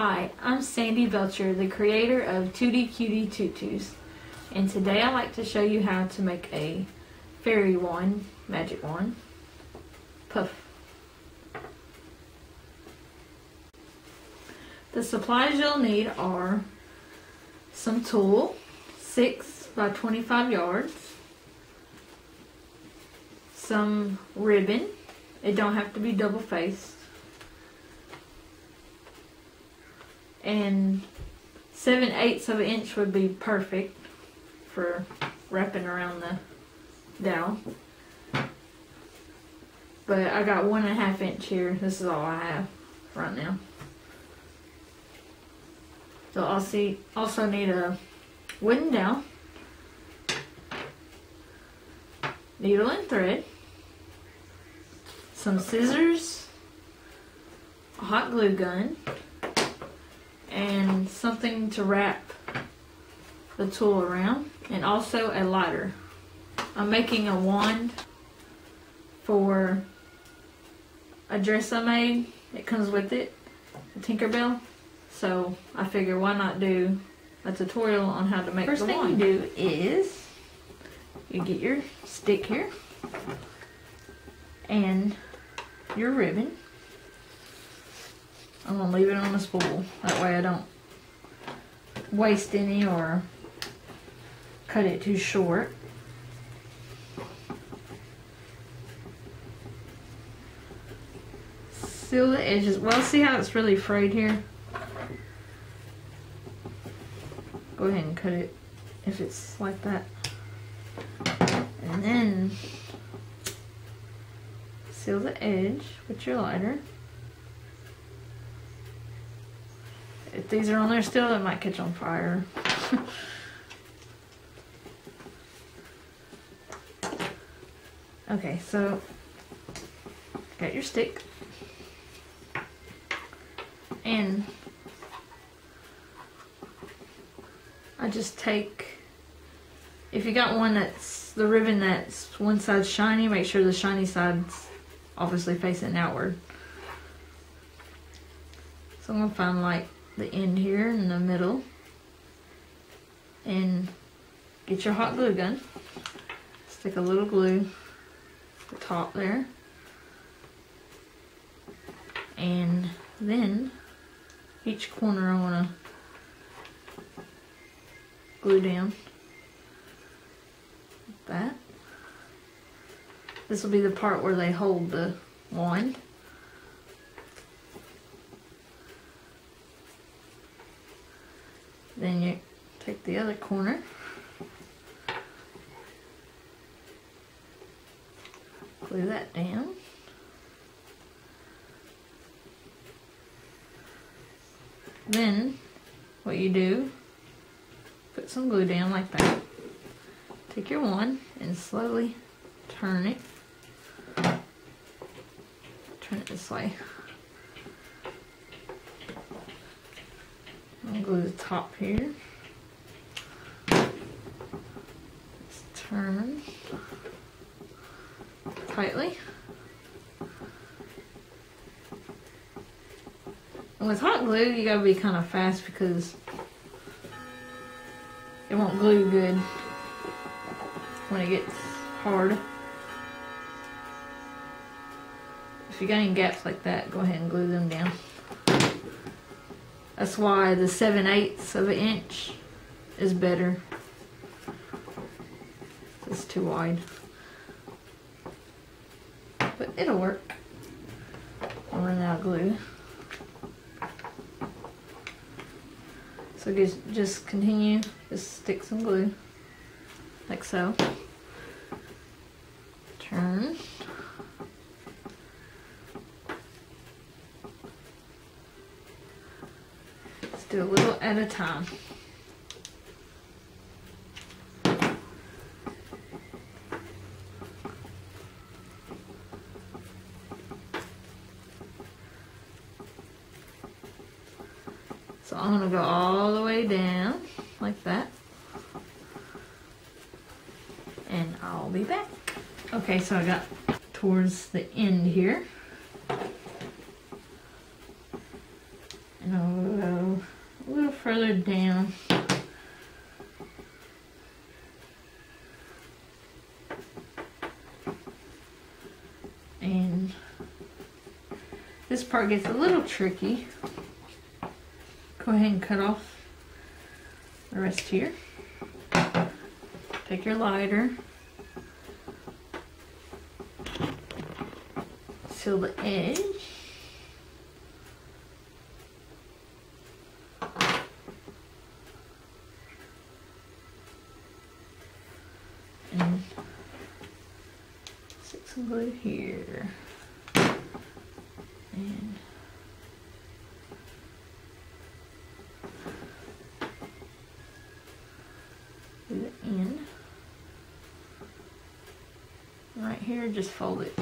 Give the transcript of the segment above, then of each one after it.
Hi, I'm Sandy Belcher, the creator of Tutie Cutie Tutus, and today I'd like to show you how to make a fairy wand, magic wand, puff. The supplies you'll need are some tulle, 6 by 25 yards, some ribbon, it don't have to be double and 7 eighths of an inch would be perfect for wrapping around the dowel. But I got one and a half inch here. This is all I have right now. So I'll see also need a wooden dowel, needle and thread, some scissors, a hot glue gun, and something to wrap the tulle around, and also a lighter. I'm making a wand for a dress I made. It comes with it, a Tinkerbell. So I figure why not do a tutorial on how to make First the thing you do is You get your stick here and your ribbon. I'm gonna leave it on the spool. That way I don't waste any or cut it too short. Seal the edges. Well, see how it's really frayed here? Go ahead and cut it if it's like that. And then seal the edge with your lighter. These are on there still, it might catch on fire. okay, so got your stick. And I just take if you got one that's the ribbon that's one side shiny, make sure the shiny side's obviously facing outward. So I'm gonna find like the end here in the middle and get your hot glue gun. Stick a little glue the top there. And then each corner I wanna glue down like that. This will be the part where they hold the wand. Then you take the other corner. Glue that down. Then what you do, put some glue down like that. Take your wand and slowly turn it. Turn it this way. I'll glue the top here. Let's turn tightly. And with hot glue, you gotta be kind of fast because it won't glue good when it gets hard. If you got any gaps like that, go ahead and glue them down. That's why the 7 eighths of an inch is better. It's too wide. But it'll work. I'll run out of glue. So just, just continue, just stick some glue, like so. Turn. Let's do a little at a time. So I'm going to go all the way down like that. And I'll be back. Okay, so I got towards the end here. And I'll go a little further down. This part gets a little tricky. Go ahead and cut off the rest here. Take your lighter. Seal the edge. And glue here. And. Right here, just fold it.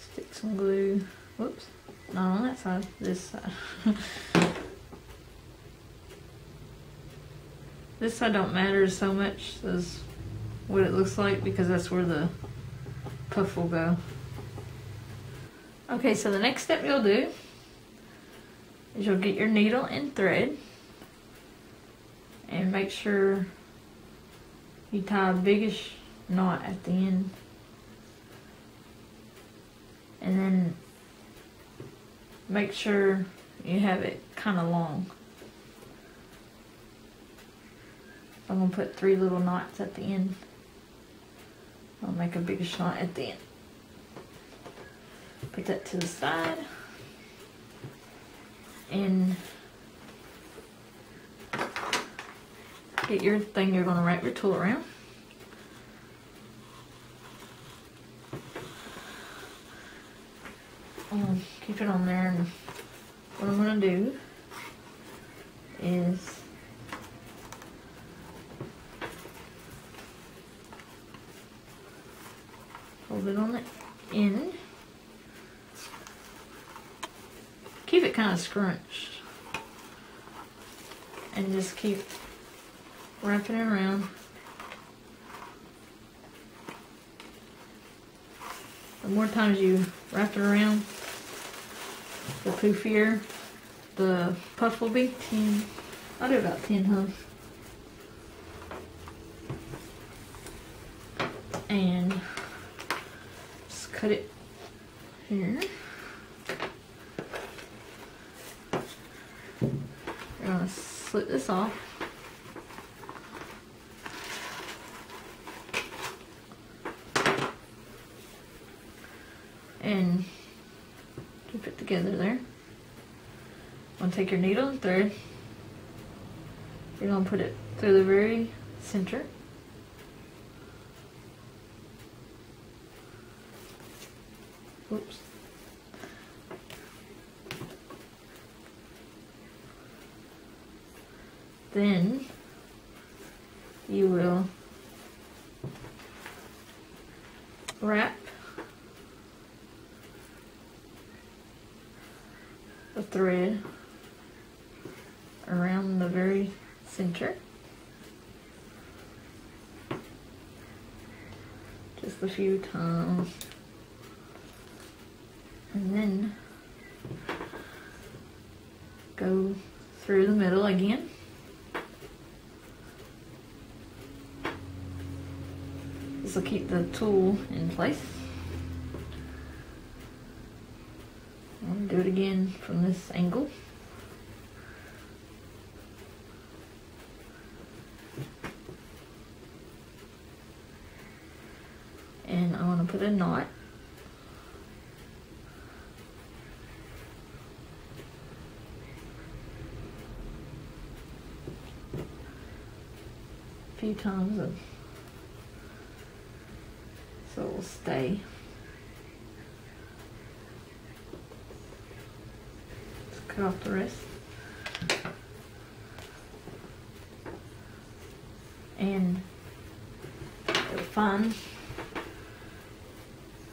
Stick some glue. Whoops. Not on that side, this side. this side don't matter so much as what it looks like because that's where the puff will go. Okay, so the next step you'll do is you'll get your needle and thread and make sure you tie a biggish knot at the end and then make sure you have it kind of long. I'm going to put three little knots at the end. I'll make a biggish knot at the end. Put that to the side. And get your thing you're going to wrap your tulle around. Um, keep it on there and what I'm going to do is it on the end keep it kind of scrunched. And just keep wrapping it around. The more times you wrap it around the poofier the puff will be. 10 I'll do about 10 huh and just cut it here We're gonna slip this off. And keep it together there. I'm gonna take your needle and thread. You're gonna put it through the very center. Oops. then you will wrap the thread around the very center just a few times and then go through the middle again This will keep the tulle in place. I'll do it again from this angle. And I want to put a knot. A few times so it will stay. Let's cut off the rest. And find,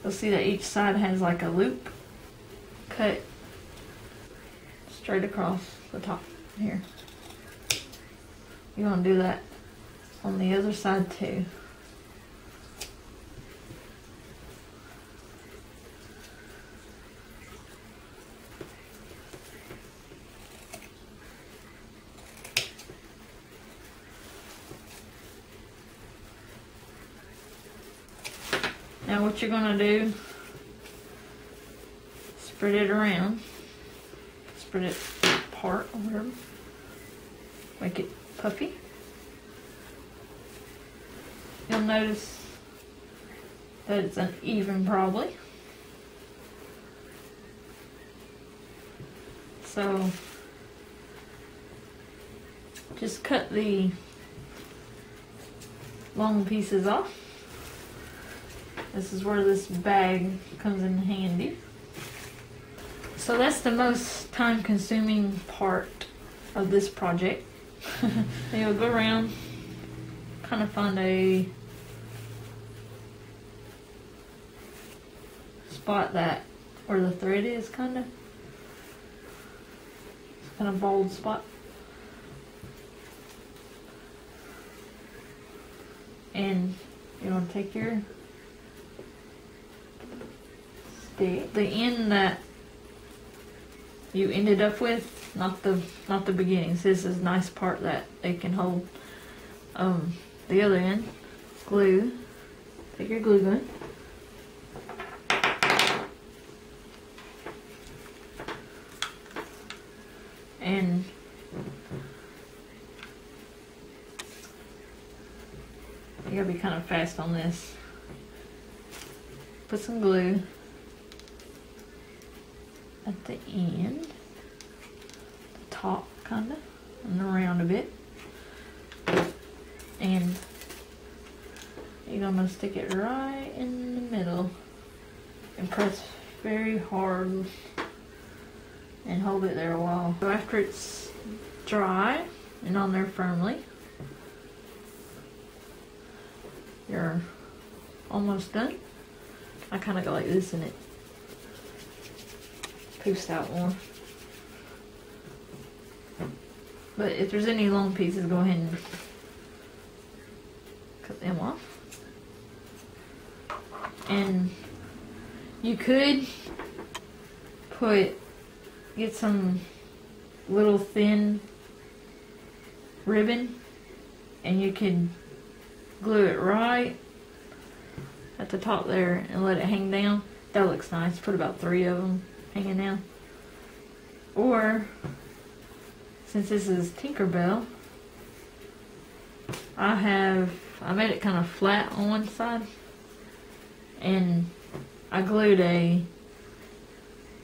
you'll see that each side has like a loop cut straight across the top here. You're going to do that on the other side too. Now what you're gonna do, spread it around, spread it apart or whatever, make it puffy. You'll notice that it's uneven probably. So just cut the long pieces off. This is where this bag comes in handy. So that's the most time consuming part of this project. you'll go around, kind of find a spot that where the thread is kind of. It's kind of bold spot. And you want to take your stick, the end that you ended up with, not the not the beginnings. This is a nice part that they can hold. Um, the other end, glue. Take your glue gun. And you gotta be kind of fast on this. Put some glue at the end, the top kind of, and around a bit. And you're gonna stick it right in the middle and press very hard and hold it there a while. So after it's dry and on there firmly, you're almost done. I kind of go like this and it poofs out more. But if there's any long pieces, go ahead and cut them off. And you could put, get some little thin ribbon and you could glue it right at the top there and let it hang down. That looks nice. Put about three of them hanging down. Or, since this is Tinkerbell, I have, I made it kind of flat on one side. And I glued a,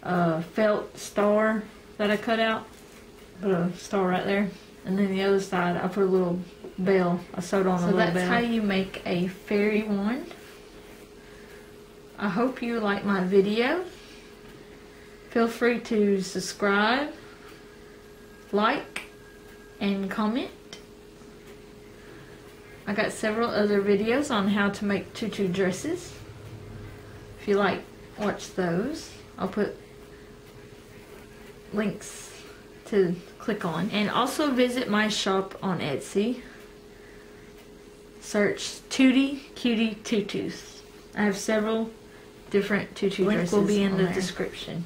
a felt star that I cut out. Put a star right there. And then the other side, I put a little bell. I sewed on so a little bell. So that's how you make a fairy wand. I hope you like my video. Feel free to subscribe, like, and comment. I got several other videos on how to make tutu dresses. If you like, watch those. I'll put links to click on. And also visit my shop on Etsy. Search Tutie Cutie Tutus. I have several different tutu Link dresses will be in the there. description.